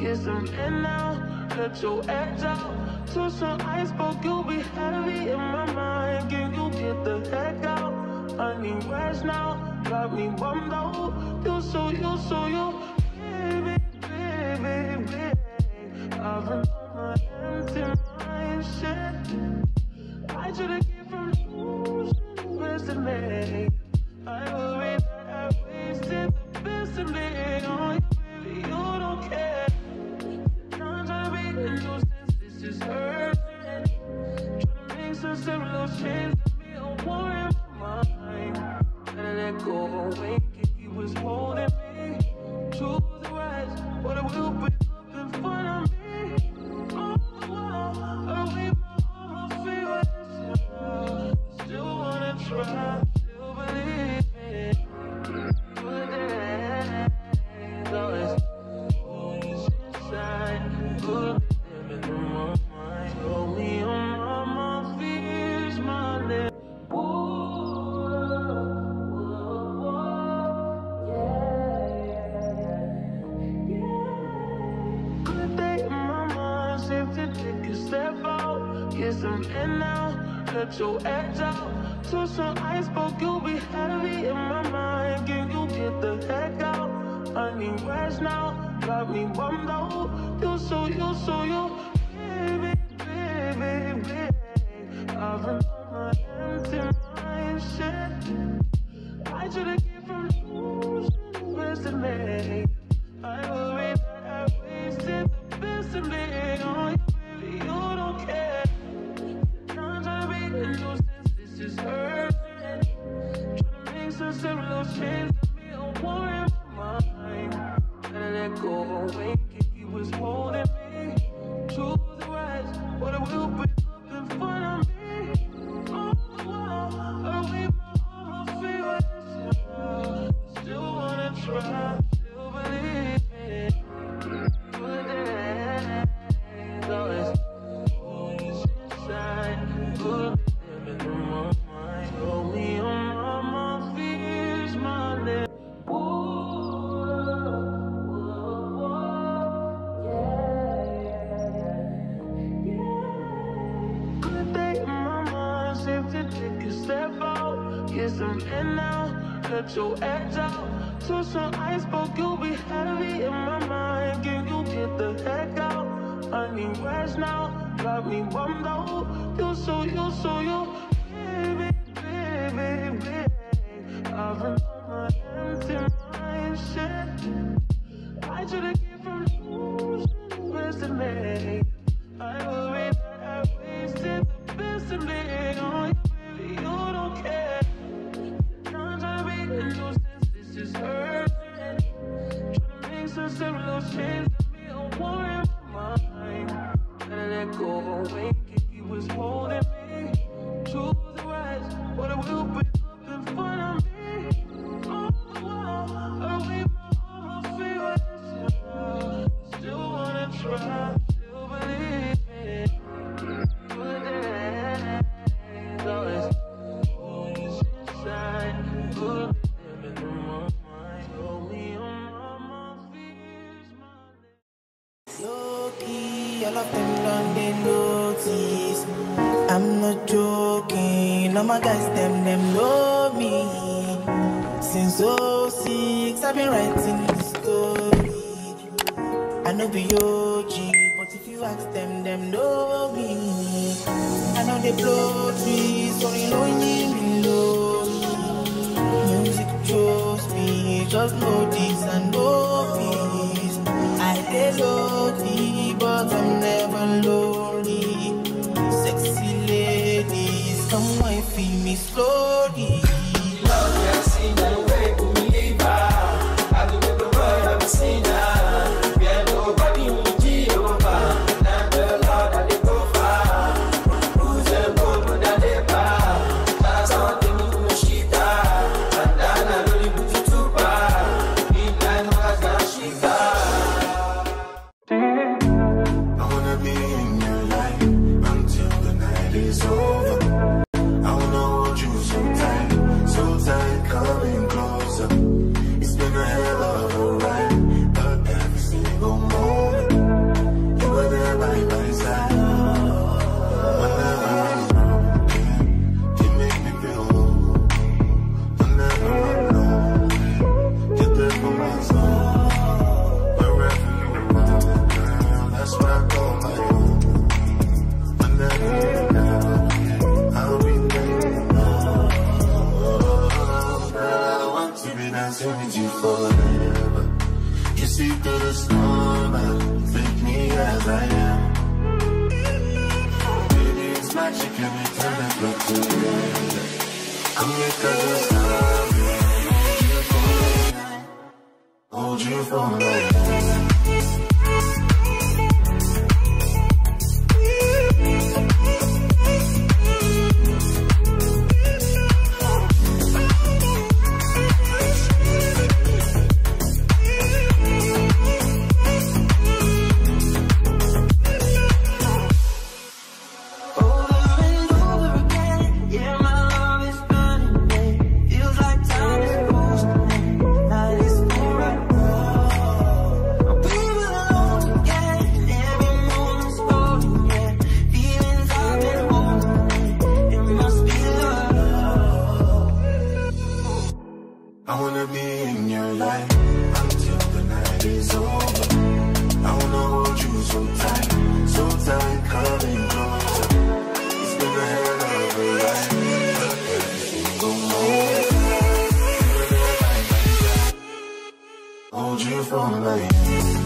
get some in now, cut your edge out. To some iceberg, you'll be heavy in my mind. Can you get the heck out? I need rest now, got me bummed out. You so, you so, you, Let he was holding cut your edge out. To some iceberg, you'll be heavy in my mind. Can you get the heck out? I need rest now, got me bummed out. You so, you so, you, baby, baby, baby. I've been on my empty mind, shit. I should've came from losing the best in me. I cut your edge out. To some iceberg, you'll be heavy in my mind. Can you get the heck out? I need rest now, got me bummed out. You so, you so, you, baby, baby, baby. I've been on my empty mind, shit. I should've came from losing the best them I wheel on my all my guys them them know me. Since 06, I've been writing this story. I know be OG, but if you ask them, them know me. I know they blow trees, so you know you me know me. Music chose me, just know this feel me slowly. dancing with you forever. You see through the storm, and take me as I am. Baby, it's magic every time that we're together. Come here, cause it's love. Hold you for life. I wanna be in your life until the night is over. I wanna hold you so tight, so tight, coming closer. It's been a hell of a ride. Hold you for life.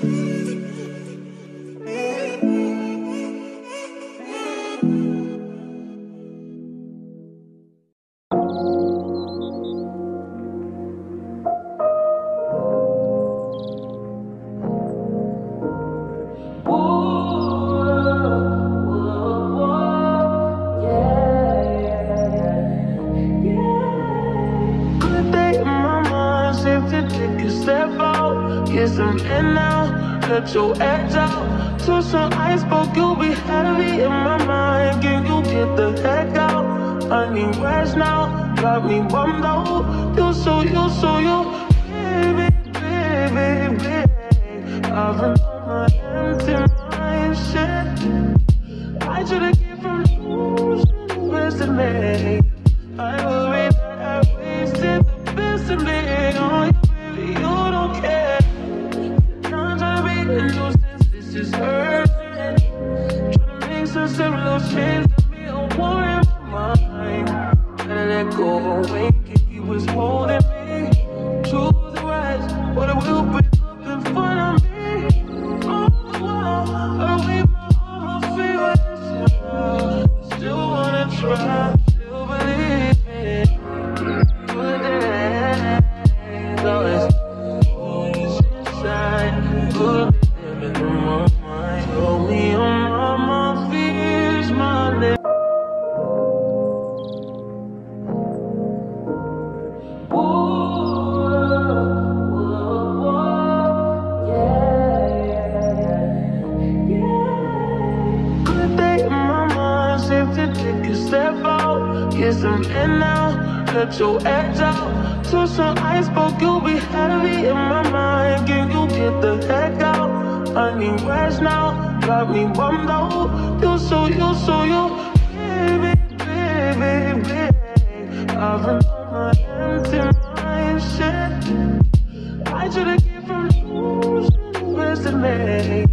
Good let your edge out. To some iceberg, you'll be heavy in my mind. Can you get the heck out? I need rest now, got me bummed out. You so, you so, you, baby, baby, baby. I've my empty mind, shit. I should've came from losing best simple let your edge out. To some iceberg, you'll be heavy in my mind. Can you get the heck out? I need rest now, got me bummed out. You so, you so, you, baby, baby, baby. I've been on my empty mind, shit. I should've came from losing the.